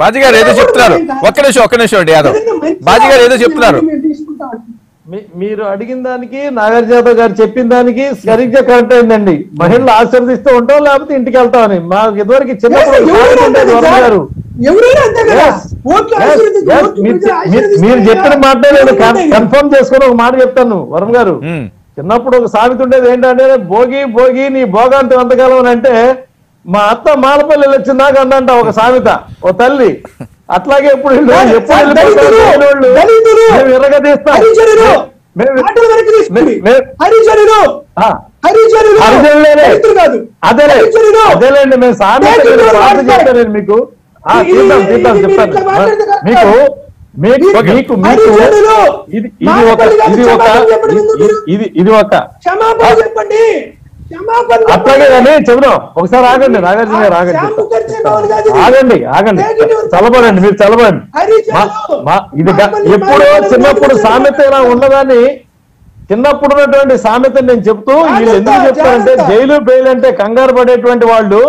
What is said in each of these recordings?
బాజీ గారు ఏదో చెప్తున్నారు. ఒక్క నిమిషం ఒక్క నిమిషం అండి యాదవ్. బాజీ గారు ఏదో చెప్తున్నారు. మీరు అడిగిన దానికి నాగార్జున యాదవ్ గారు చెప్పిన దానికి సరిగ్గా కరెక్ట్ అయిందండి. మహిళలు ఆశీర్దిస్తూ ఉంటాం లేకపోతే ఇంటికి వెళ్తామని మాకు ఇదివరకు చిన్నప్పుడు మీరు చెప్పిన మాట నేను. కన్ఫర్మ్ చేసుకుని ఒక మాట చెప్తాను వరుణ్ గారు. ఉమ్. చిన్నప్పుడు ఒక సామెత ఉండేది ఏంటంటే భోగి భోగి నీ భోగాంతం ఎంతకాలం అని అంటే మా అత్త మాలపల్లి వచ్చిందాక అందంట ఒక సామెత. ఓ తల్లి అట్లాగే ఎప్పుడు. అదేలేండి మేము సామెత మీకు చెప్తాను. మీకు. మీకు. మీకు మీకు ఇది ఇది ఒక ఇది ఒక ఇది-. ఇది ఇది ఒక క్షమాపణ చెప్పండి. క్షమాపణ చెప్పండి. అట్లాగే కానీ చెబుదాం ఒకసారి ఆగండి నాగార్జున గారు ఆగండి. ఆగండి ఆగండి చలబడండి మీరు మా- ఇది ఎప్పుడో చిన్నప్పుడు సామెత ఇలా ఉన్నదని చిన్నప్పుడు ఉన్నటువంటి సామెత నేను చెప్తూ వీళ్ళు ఎందుకు చెప్తారంటే. జైలు బెయిల్ అంటే కంగారు పడేటువంటి వాళ్ళు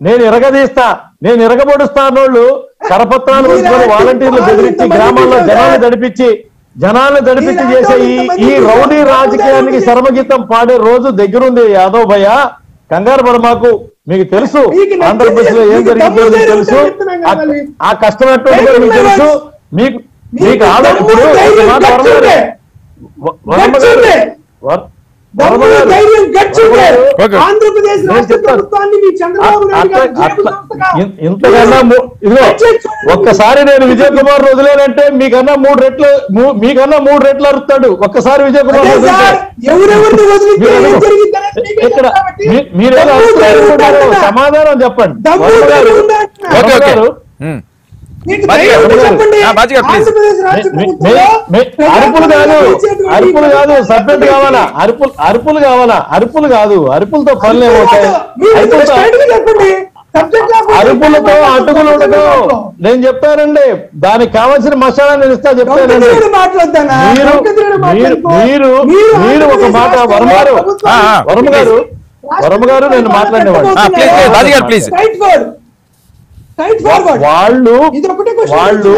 నేను ఇరగదీస్తా నేను ఇరగబడుస్తా అన్నోళ్ళు కరపత్రాలు వాలంటీర్లు బెదిరించి గ్రామాల్లో. జనాలు దడిపించి జనాలను దడిపించి మీరు చేసే ఈ రౌడీ. రాజకీయానికి శరమగీతం పాడే రోజు దగ్గరుంది యాదవ్ భయ్య. కంగారు పడ మాకు. మీకు తెలుసు. ఆంధ్రప్రదేశ్లో ఏం జరిగిందో మీకు తెలుసు. ఆ- కష్టం ఎటువంటి మీకు తెలుసు. మీకు మీకు ఆలోచన ఇంతకన్నా ఇదిగో ఒక్కసారి నేను విజయ్ కుమార్ వదిలేనంటే మీకన్నా మూడు రెట్లు మూ- మీకన్నా మూడు రెట్లు అరుస్తాడు. ఒక్కసారి విజయ్ కుమార్ ఇక్కడ మీరేదో. సమాధానం చెప్పండి. అరుపులు కాదు. అరుపులు కాదు. సబ్జెక్ట్ కావాలా? అరుపులు అరుపులు కావాలా అరుపులు కాదు. అరుపులతో పనులు ఏమవుతాయి అరుపులతో- అటుకులు ఉండదు నేను చెప్తానండి దానికి కావాల్సిన మసాలా నేను ఇస్తా మాట్లాడొద్దన్నా. మీరు మీరు మాట్లాడుకో. మీరు మీరు ఒక మాట వర్మ గారు వర్మ గారు వర్మ గారు నేను మాట్లాడేవాడు ఆ, ప్లీజ్, ప్లీజ్, వాళ్ళు ఇది ఒకటే question వాళ్ళు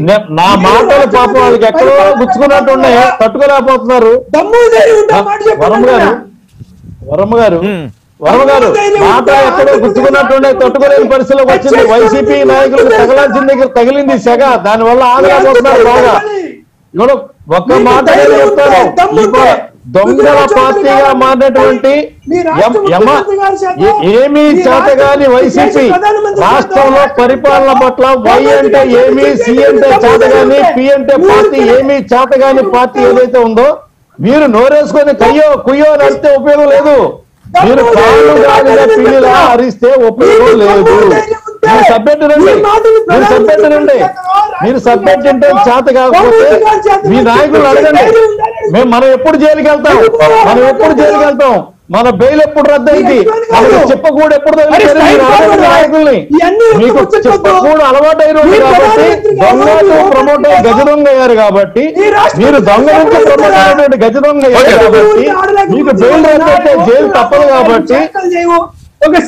నే- మాటలు పాపం వాళ్ళకి ఎక్కడో గుచ్చుకున్నట్టు ఉన్నాయి తట్టుకోలేకపోతున్నారు. దమ్ము ధైర్యం ఉంటే ఆ మాట వరమ చెప్పండి గారు అన్నా. వరమ గారు. వరమ గారు మాట ఎక్కడో గుచ్చుకున్నట్టుండే తట్టుకోలేని పరిస్థితిలోకి వచ్చింది. వైసీపీ నాయకులకు తగలాల్సింది తగిలింది సెగ. దాని వల్ల ఆగలేకపోతున్నారు బాగా. ఇవాళ ఒక్క మాట ఇవాళ దొంగల పార్టీగా మారినటువంటి ఏమీ చేతగాని వైసీపీ రాష్ట్రంలో పరిపాలన పట్ల వై అంటే ఏమి సి అంటే చేతగాని పి అంటే పార్టీ ఏమీ చేతగాని పార్టీ ఏదైతే ఉందో మీరు నోరేసుకొని కయ్యో కుయ్యో నడిస్తే ఉపయోగం లేదు. మీరు పిల్లిలా అరిస్తే ఉపయోగం లేదు. మీరు సబ్జెక్ట్ రండి మీరు సబ్జెక్ట్ రండి మీరు సబ్జెక్ట్ అంటే చేత కాకపోతే మీ నాయకులు అడగండి. మేము మనం ఎప్పుడు జైలుకి వెళ్తాం? మనం ఎప్పుడు జైలుకి వెళ్తాం? మన బెయిల్ ఎప్పుడు రద్దు అయింది మనకు చెప్పకూడదు ఎప్పుడు మీకు చెప్పకూడదు అలవాటు అయిన కాబట్టి ప్రమోట్ అయ్యి గజ దొంగ అయ్యారు కాబట్టి మీరు దొంగ నుంచి ప్రమోట్ అయినటువంటి గజ దొంగ అయ్యారు కాబట్టి మీకు బెయిల్ రద్దు అయితే జైలు తప్పదు కాబట్టి ఒక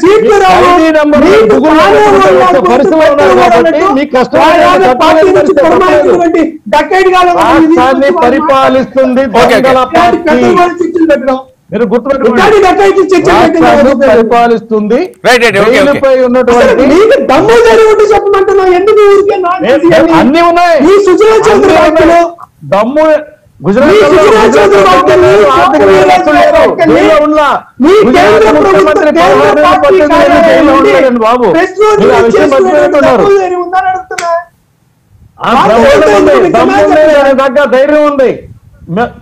పరిపాలిస్తుంది మీరు గుర్తుపెట్టుకోండి. పరిపాలిస్తుంది. అన్ని ఉన్నాయి. దమ్ము గుజరాత్ బాబు. ధైర్యం ఉంది,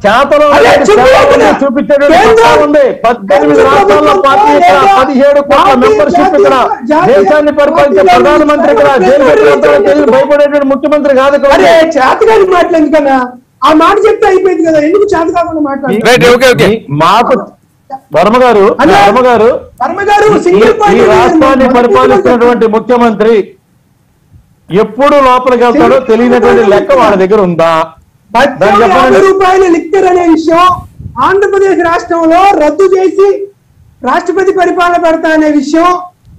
చేతలో ఉంది. పద్దెనిమిది కేంద్ర రాష్ట్రాల్లో ప్రభుత్వం పార్టీ ఇక్కడ లేదా పదిహేడు కోట్ల పార్టీ మెంబర్షిప్ ఇక్కడ జాతీయ- దేశాన్ని పరిపాలించే ప్రధానమంత్రి ఇక్కడ జైలు భయపడేటువంటి ముఖ్యమంత్రి కాదు చేతగాని మాటలు ఎందుకన్నా? ఆ మాట చెప్తే అయిపోయింది కదా. ఎందుకు చేత కాకుండా మాట్లాడు రైట్ ఓకే ఓకే. ఈ- మాకు వర్మ గారు వర్మ గారు వర్మ గారు ఈ- రాష్ట్రాన్ని పరిపాలిస్తున్నటువంటి ముఖ్యమంత్రి ఎప్పుడు లోపలికి వెళ్తాడో తెలియనటువంటి లెక్క వాళ్ళ దగ్గర ఉందా? రూపాయల లిక్కర్ అనే విషయం ఆంధ్రప్రదేశ్ రాష్ట్రంలో రద్దు చేసి రాష్ట్రపతి పరిపాలన పెడతా అనే విషయం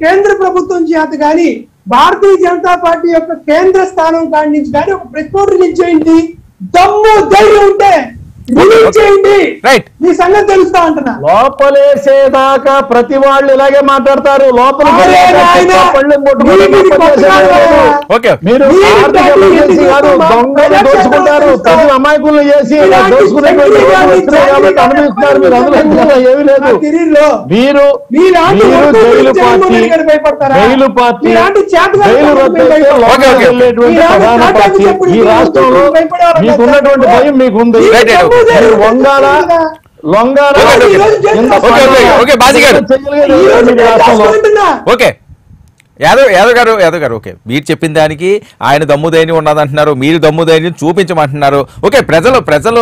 కేంద్ర ప్రభుత్వం చేత కానీ భారతీయ జనతా పార్టీ యొక్క కేంద్ర స్థానం కాడి నుంచి కానీ ఒక రిలీజ్ చేయండి. దమ్ము ధైర్యం ఉంటే రైట్ మీ సంగతి తెలుస్తా అంటున్నా. లోపలేసేదాకా ప్రతి వాళ్ళు ఇలాగే మాట్లాడతారు. లోపల మీరు దొంగలు దోచుకుంటారు. చేస్తారు? ప్రజలు అమాయకులను చేసి అనుభవిస్తున్నారు మీరు అందులో ఏమీ లేదు. మీరు jail party? Jail party jail రద్దు ప్రధాన ఈ రాష్ట్రంలో మీకున్నటువంటి. భయం మీకుంది. ఓకే. వంగాల? లొంగాల బాజీ గారు. యాదవ్ యాదవ్ గారు యాదవ్ గారు ఓకే. మీరు చెప్పిన దానికి ఆయన దమ్ము ధైర్యం ఉన్నదంటున్నారు. మీరు దమ్ము ధైర్యం చూపించమంటున్నారు. ఓకే ప్రజలు ప్రజలు